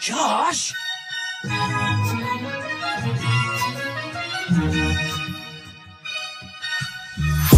Josh?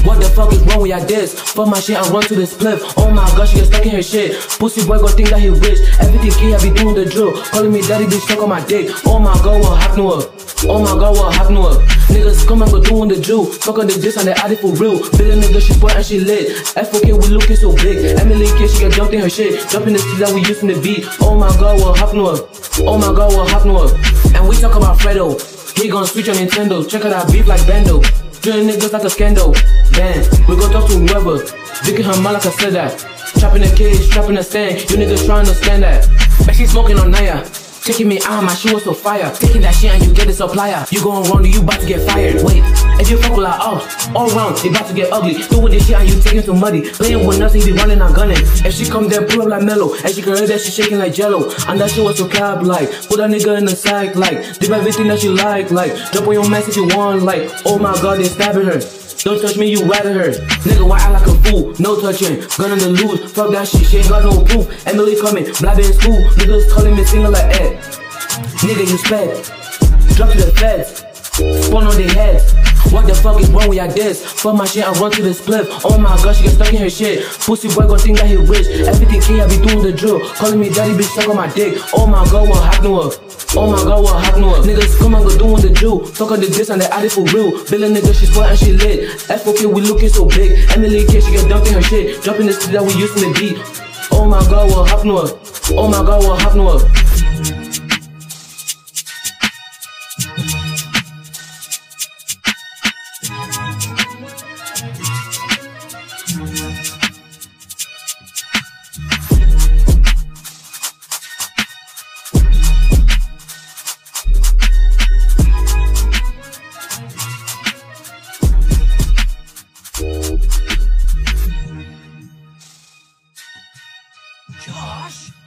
What the fuck is wrong with y'all? Fuck my shit, I run to this cliff. Oh my god, she get stuck in her shit. Pussy boy gon' think that he rich. Everything kid, I be doing the drill. Calling me daddy, bitch, stuck on my dick. Oh my god, what happened to her? Oh my god, what happened to her? Niggas come and go doing the. Fuck on the diss and they add it for real. Billion nigga, she spoiled and she lit. FOK, we looking so big. Emily kid, she get jumped in her shit. Jumping the streets that we used to beat. Oh my god, what happened to her? Oh my god, what happened to her? And we talk about Fredo. He gon' switch on Nintendo. Check out that beef like Bendo. Doing niggas like a scandal. Then we gon' talk to whoever. Dicking her mouth like I said that. Trapping the cage, trapping the stand. You niggas trying to stand that. Bet she smoking on Naya. Checking me out, my shoe was so fire. Taking that shit and you get a supplier. You gon' run, you about to get fired. Wait, if you fuck with like oh, all round, they about to get ugly. Doing this shit and you taking too muddy. Playing with nothing, be running and gunning. If she come there, pull up like mellow. And she can hear that she shaking like jello. And that shit was so cab like. Put that nigga in the sack like. Dip everything that she like like. Drop on your if you want like. Oh my god, they stabbing her. Don't touch me, you rather her. Nigga, why I like a fool? No touching, gun on the loose. Fuck that shit, she ain't got no proof. Emily coming, black in school. Niggas calling me single like Ed. Eh. Nigga, you sped. Drop to the feds. Spawn on their head. What the fuck is wrong with y'all this? Fuck my shit, I run to the split. Oh my god, she get stuck in her shit. Pussy boy gon' think that he rich. Everything kid, I be doing the drill. Calling me daddy, bitch, suck on my dick. Oh my god, what happened her? Oh my god, what happened her? Niggas come and go doing the drill. Fuck on the diss and they add it for real. Billion nigga, she spoiled and she lit. FOK, we looking so big. Emily kid, she get dumped in her shit. Dropping the street that we used to beat. Oh my god, what happened her? Oh my god, what happened to Josh?